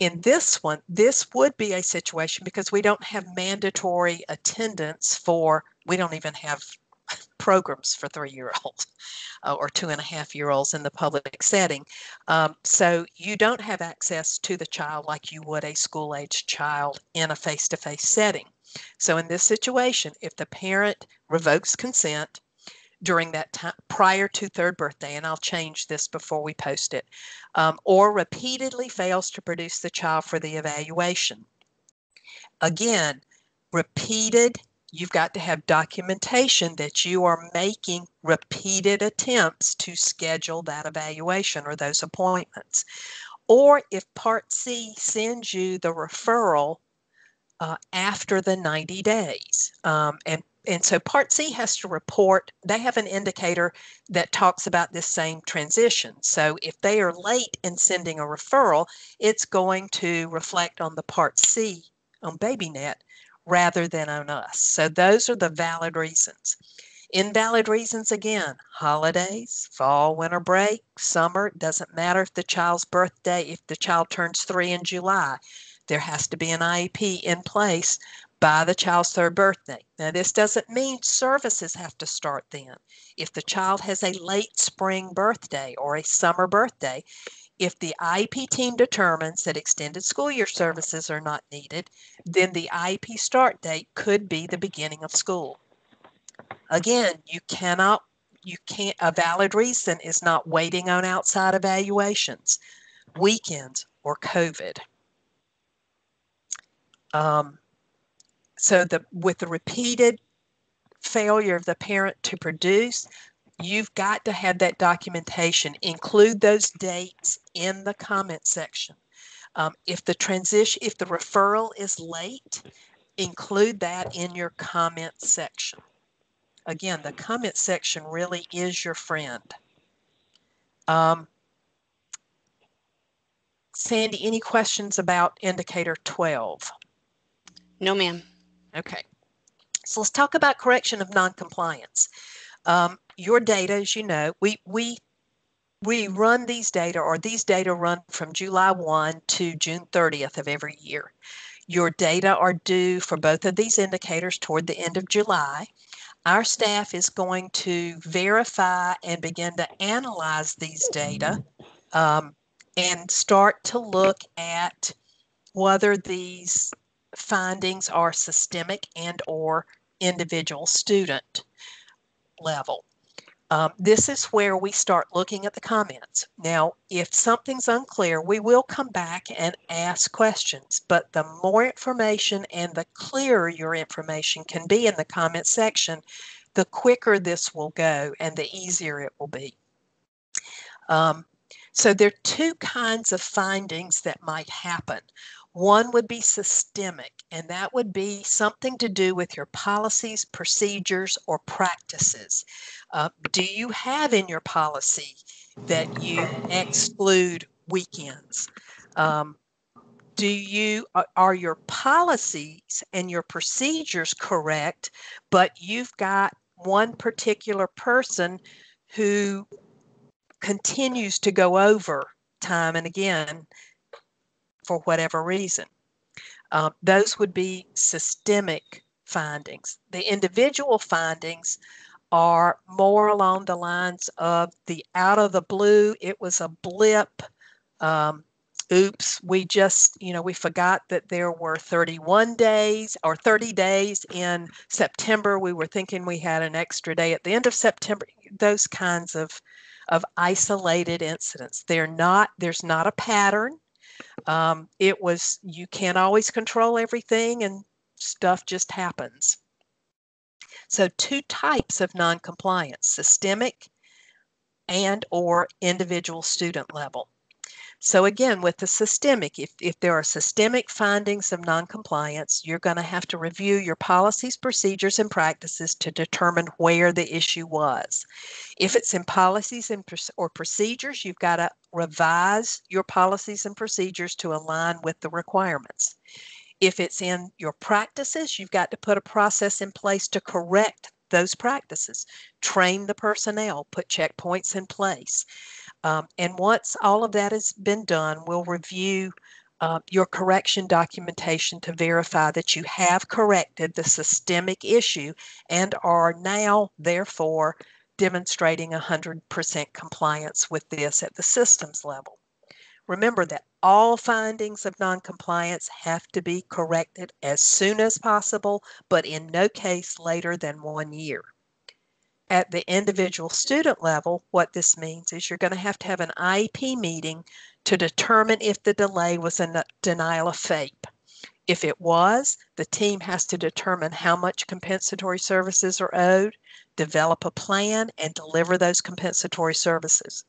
In this one, this would be a situation because we don't have mandatory attendance for, we don't even have *laughs* programs for three year olds *laughs* uh, or two and a half year olds in the public setting. Um, so you don't have access to the child like you would a school age child in a face to face setting. So in this situation, if the parent revokes consent during that time prior to third birthday, and I'll change this before we post it, um, or repeatedly fails to produce the child for the evaluation. Again, repeated, you've got to have documentation that you are making repeated attempts to schedule that evaluation or those appointments. Or if Part C sends you the referral uh, after the 90 days. Um, and, and so Part C has to report, they have an indicator that talks about this same transition. So if they are late in sending a referral, it's going to reflect on the Part C on BabyNet rather than on us. So those are the valid reasons. Invalid reasons again, holidays, fall, winter break, summer, doesn't matter if the child's birthday, if the child turns three in July there has to be an IEP in place by the child's third birthday. Now, this doesn't mean services have to start then. If the child has a late spring birthday or a summer birthday, if the IEP team determines that extended school year services are not needed, then the IEP start date could be the beginning of school. Again, you cannot, you can't, a valid reason is not waiting on outside evaluations, weekends, or COVID. Um, so the with the repeated failure of the parent to produce, you've got to have that documentation. Include those dates in the comment section. Um, if the transition, if the referral is late, include that in your comment section. Again, the comment section really is your friend. Um, Sandy, any questions about indicator 12? No, ma'am. Okay. So let's talk about correction of noncompliance. Um, your data, as you know, we we we run these data, or these data run from July 1 to June 30th of every year. Your data are due for both of these indicators toward the end of July. Our staff is going to verify and begin to analyze these data um, and start to look at whether these findings are systemic and or individual student level. Um, this is where we start looking at the comments. Now, if something's unclear, we will come back and ask questions, but the more information and the clearer your information can be in the comment section, the quicker this will go and the easier it will be. Um, so there are two kinds of findings that might happen. One would be systemic, and that would be something to do with your policies, procedures, or practices. Uh, do you have in your policy that you exclude weekends? Um, do you are your policies and your procedures correct but you've got one particular person who continues to go over time and again for whatever reason. Um, those would be systemic findings. The individual findings are more along the lines of the out of the blue, it was a blip, Um, oops, we just, you know, we forgot that there were 31 days or 30 days in September. We were thinking we had an extra day at the end of September. Those kinds of of isolated incidents. They're not, there's not a pattern. Um, it was, you can't always control everything and stuff just happens. So two types of noncompliance, systemic and or individual student level. So again, with the systemic, if, if there are systemic findings of noncompliance, you're going to have to review your policies, procedures, and practices to determine where the issue was. If it's in policies and or procedures, you've got to revise your policies and procedures to align with the requirements. If it's in your practices, you've got to put a process in place to correct those practices. Train the personnel, put checkpoints in place. Um, and once all of that has been done, we'll review uh, your correction documentation to verify that you have corrected the systemic issue and are now, therefore, demonstrating 100% compliance with this at the systems level. Remember that all findings of noncompliance have to be corrected as soon as possible, but in no case later than one year at the individual student level, what this means is you're going to have to have an IEP meeting to determine if the delay was a denial of FAPE. If it was, the team has to determine how much compensatory services are owed, develop a plan, and deliver those compensatory services.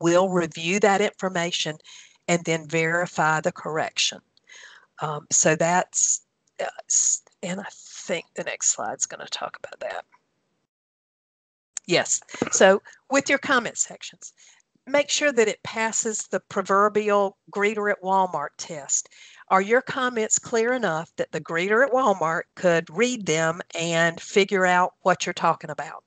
We'll review that information and then verify the correction. Um, so that's, uh, and I think the next slide is going to talk about that. Yes. So with your comment sections, make sure that it passes the proverbial greeter at Walmart test. Are your comments clear enough that the greeter at Walmart could read them and figure out what you're talking about?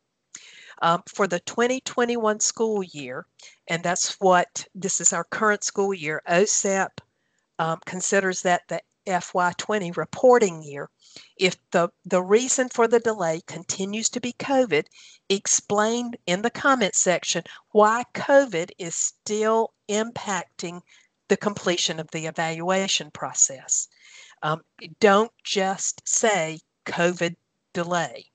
Um, for the 2021 school year, and that's what this is our current school year, OSEP um, considers that the FY20 reporting year. If the, the reason for the delay continues to be COVID, explain in the comment section why COVID is still impacting the completion of the evaluation process. Um, don't just say COVID delay.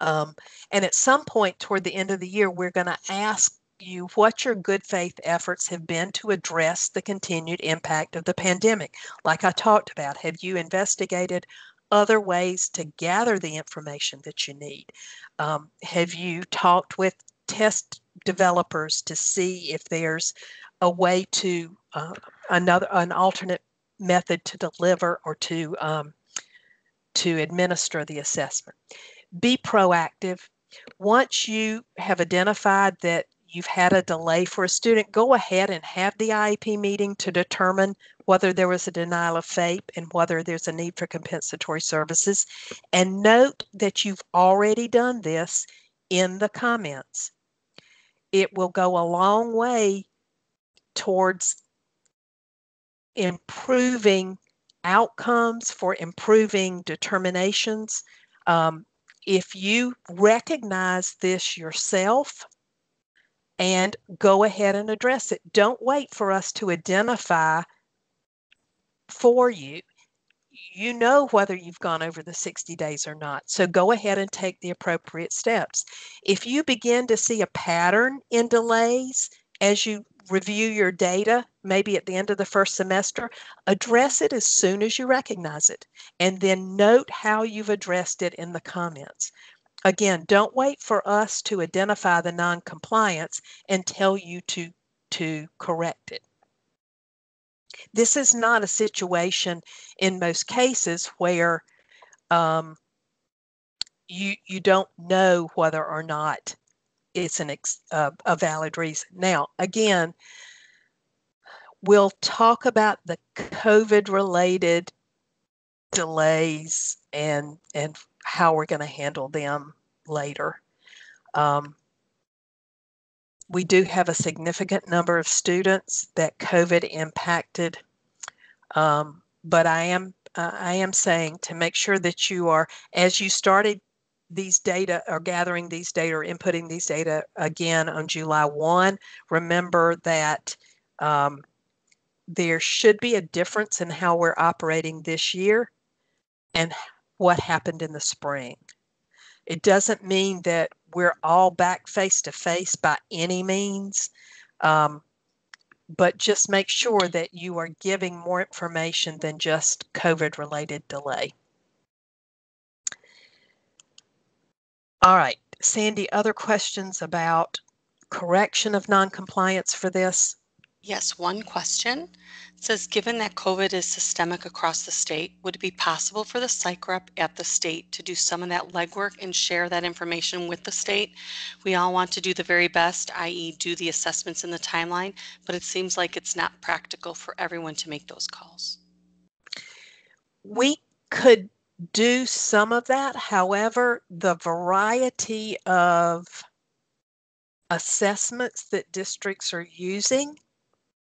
Um, and at some point toward the end of the year, we're going to ask you what your good faith efforts have been to address the continued impact of the pandemic. Like I talked about, have you investigated other ways to gather the information that you need? Um, have you talked with test developers to see if there's a way to uh, another an alternate method to deliver or to um, to administer the assessment? Be proactive. Once you have identified that you've had a delay for a student, go ahead and have the IEP meeting to determine whether there was a denial of FAPE and whether there's a need for compensatory services. And note that you've already done this in the comments. It will go a long way towards improving outcomes, for improving determinations. Um, if you recognize this yourself and go ahead and address it. Don't wait for us to identify for you. You know whether you've gone over the 60 days or not. So go ahead and take the appropriate steps. If you begin to see a pattern in delays as you review your data, maybe at the end of the first semester, address it as soon as you recognize it, and then note how you've addressed it in the comments. Again, don't wait for us to identify the non-compliance and tell you to, to correct it. This is not a situation in most cases where um, you, you don't know whether or not it's an ex, uh, a valid reason. Now, again, we'll talk about the COVID related delays and and how we're going to handle them later. Um, we do have a significant number of students that COVID impacted, um, but I am uh, I am saying to make sure that you are as you started these data or gathering these data or inputting these data again on July 1, remember that Um, there should be a difference in how we're operating this year and what happened in the spring. It doesn't mean that we're all back face to face by any means, um, but just make sure that you are giving more information than just COVID related delay. All right, Sandy, other questions about correction of noncompliance for this? Yes, one question. It says, given that COVID is systemic across the state, would it be possible for the psych rep at the state to do some of that legwork and share that information with the state? We all want to do the very best, i.e. do the assessments in the timeline, but it seems like it's not practical for everyone to make those calls. We could do some of that. However, the variety of assessments that districts are using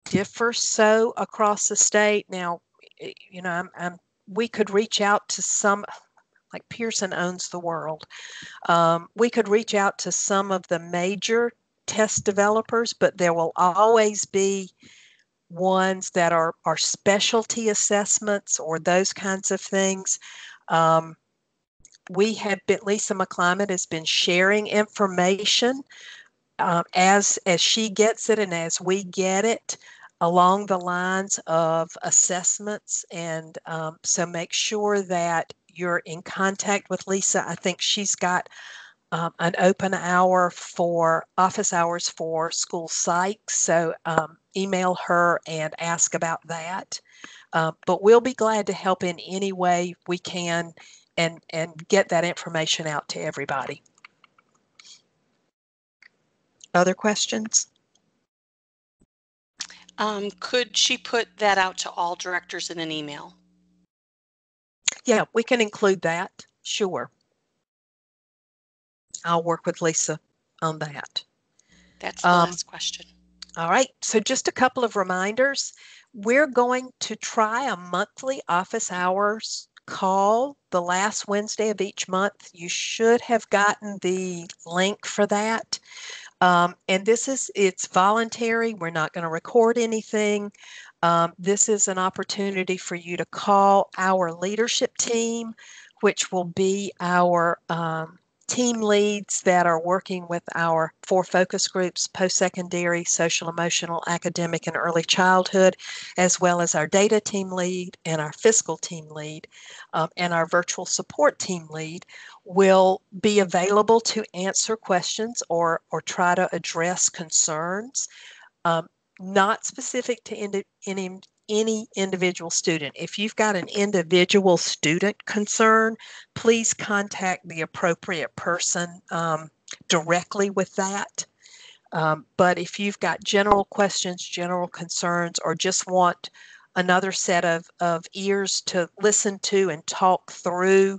differ so across the state. Now, eh, you know, I'm, I'm, we could reach out to some, like Pearson owns the world. Um, we could reach out to some of the major test developers, but there will always be ones that are, are specialty assessments or those kinds of things. Um, we have been, Lisa McClimate has been sharing information um, as as she gets it and as we get it along the lines of assessments and um, so make sure that you're in contact with lisa. I think she's got um, an open hour for office hours for school psych so um, email her and ask about that. Uh, but we'll be glad to help in any way we can and and get that information out to everybody other questions? Um, could she put that out to all directors in an email? Yeah, we can include that. Sure. I'll work with Lisa on that. That's the Um, last question. All right, so just a couple of reminders. We're going to try a monthly office hours call the last Wednesday of each month. You should have gotten the link for that. Um, and this is, it's voluntary. We're not going to record anything. Um, this is an opportunity for you to call our leadership team, which will be our um, team leads that are working with our four focus groups post secondary, social, emotional, academic, and early childhood, as well as our data team lead and our fiscal team lead um, and our virtual support team lead will be available to answer questions or, or try to address concerns. Um, not specific to any any individual student. If you've got an individual student concern, please contact the appropriate person um, directly with that. Um, but if you've got general questions, general concerns, or just want another set of, of ears to listen to and talk through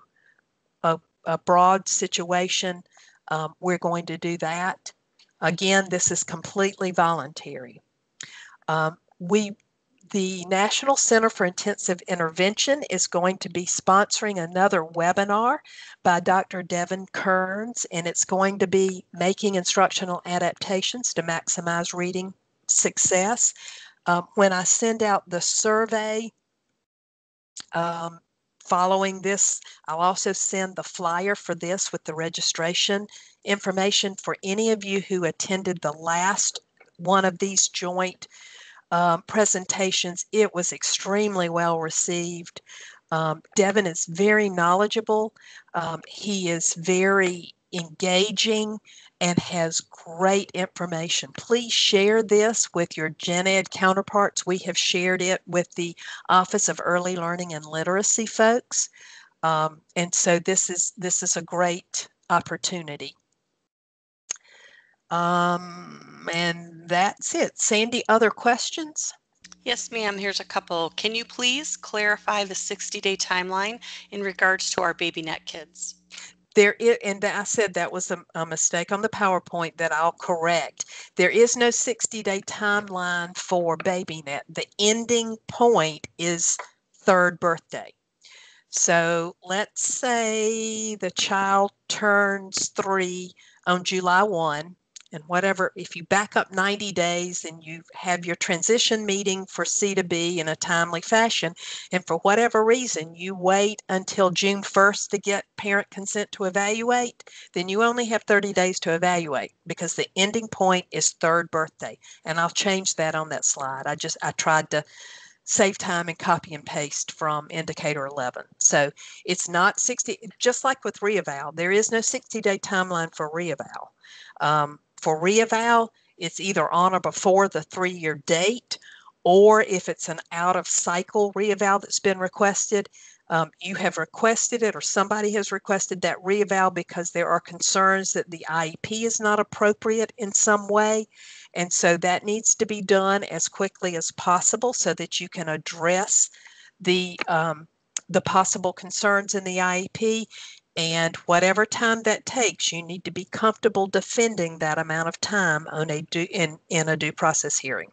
a, a broad situation, um, we're going to do that. Again, this is completely voluntary. Um, we the National Center for Intensive Intervention is going to be sponsoring another webinar by Dr. Devin Kearns, and it's going to be making instructional adaptations to maximize reading success. Um, when I send out the survey um, following this, I'll also send the flyer for this with the registration information for any of you who attended the last one of these joint um, presentations. It was extremely well received. Um, Devin is very knowledgeable. Um, he is very engaging and has great information. Please share this with your Gen Ed counterparts. We have shared it with the Office of Early Learning and Literacy folks. Um, and so this is this is a great opportunity. Um, and that's it. Sandy, other questions? Yes, ma'am. Here's a couple. Can you please clarify the 60 day timeline in regards to our BabyNet kids? There is, and I said that was a, a mistake on the PowerPoint that I'll correct. There is no 60 day timeline for BabyNet. The ending point is third birthday. So let's say the child turns three on July 1 and whatever, if you back up 90 days and you have your transition meeting for C to B in a timely fashion, and for whatever reason you wait until June 1st to get parent consent to evaluate, then you only have 30 days to evaluate because the ending point is third birthday. And I'll change that on that slide. I just, I tried to save time and copy and paste from indicator 11. So it's not 60, just like with reeval, there is no 60 day timeline for reeval. Um, for reeval, it's either on or before the three year date, or if it's an out of cycle reeval that's been requested, um, you have requested it or somebody has requested that reeval because there are concerns that the IEP is not appropriate in some way. And so that needs to be done as quickly as possible so that you can address the um, the possible concerns in the IEP. And whatever time that takes, you need to be comfortable defending that amount of time on a due, in, in a due process hearing.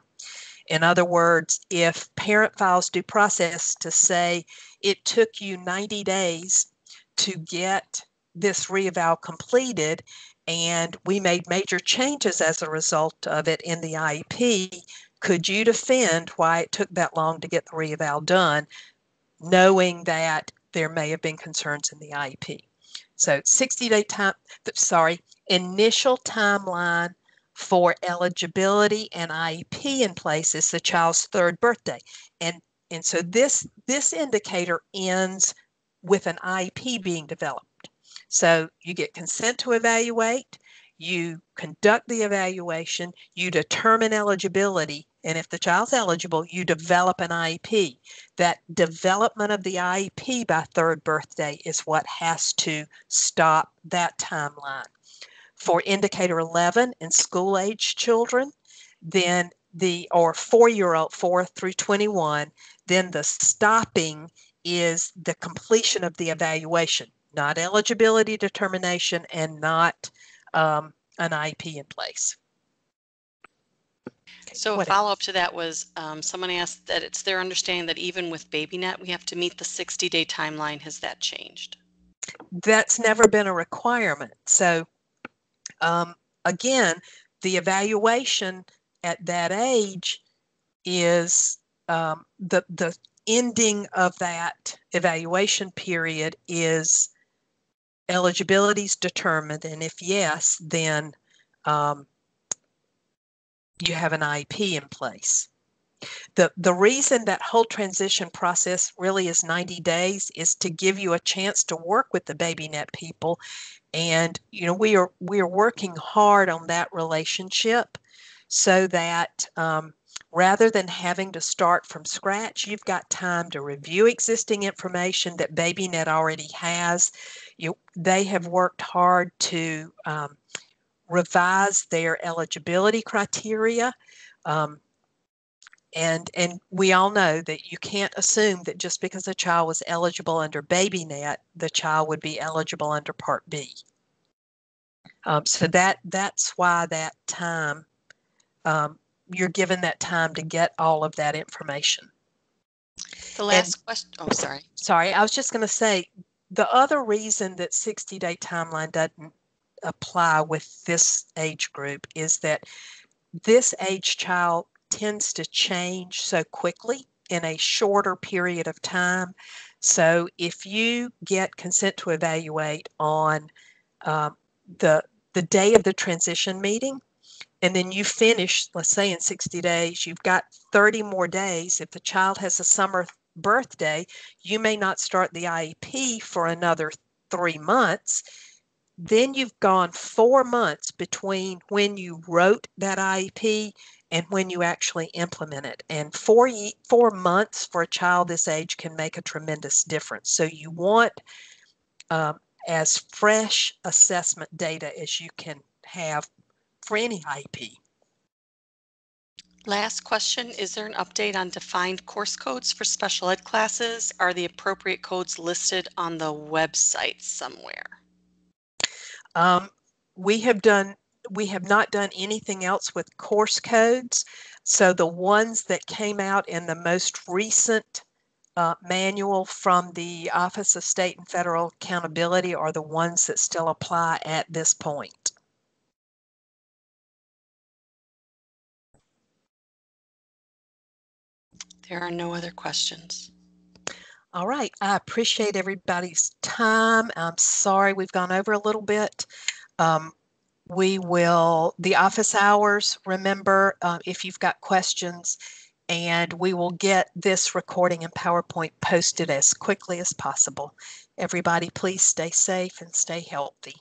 In other words, if parent files due process to say it took you 90 days to get this reeval completed and we made major changes as a result of it in the IEP. Could you defend why it took that long to get the reeval done, knowing that there may have been concerns in the IEP? So 60 day time, sorry, initial timeline for eligibility and IEP in place is the child's third birthday. And and so this this indicator ends with an IEP being developed. So you get consent to evaluate, you conduct the evaluation, you determine eligibility, and if the child's eligible, you develop an IEP. That development of the IEP by third birthday is what has to stop that timeline. For indicator 11 in school age children, then the or four year old, four through 21, then the stopping is the completion of the evaluation not eligibility determination and not um, an IEP in place. So a follow up to that was um, someone asked that it's their understanding that even with BabyNet, we have to meet the 60 day timeline. Has that changed? That's never been a requirement. So um, again, the evaluation at that age is um, the the ending of that evaluation period is eligibility is determined, and if yes, then um, you have an IEP in place. The, the reason that whole transition process really is 90 days is to give you a chance to work with the BabyNet people. And, you know, we are, we are working hard on that relationship so that um, rather than having to start from scratch, you've got time to review existing information that BabyNet already has. You, they have worked hard to um, revise their eligibility criteria. Um, and and we all know that you can't assume that just because a child was eligible under BabyNet, the child would be eligible under Part B. Um, so that that's why that time um, you're given that time to get all of that information. The last and, question. Oh, sorry. Sorry, I was just going to say the other reason that 60 day timeline doesn't apply with this age group is that this age child tends to change so quickly in a shorter period of time. So if you get consent to evaluate on um, the the day of the transition meeting, and then you finish, let's say in 60 days, you've got 30 more days. If the child has a summer birthday, you may not start the IEP for another three months. Then you've gone four months between when you wrote that IEP and when you actually implement it. And four, four months for a child this age can make a tremendous difference. So you want um, as fresh assessment data as you can have for any IEP. Last question, is there an update on defined course codes for special ed classes? Are the appropriate codes listed on the website somewhere? Um, we have done we have not done anything else with course codes. So the ones that came out in the most recent uh, manual from the Office of State and Federal Accountability are the ones that still apply at this point. There are no other questions. All right, I appreciate everybody's time. I'm sorry we've gone over a little bit. Um, we will, the office hours, remember, uh, if you've got questions, and we will get this recording and PowerPoint posted as quickly as possible. Everybody, please stay safe and stay healthy.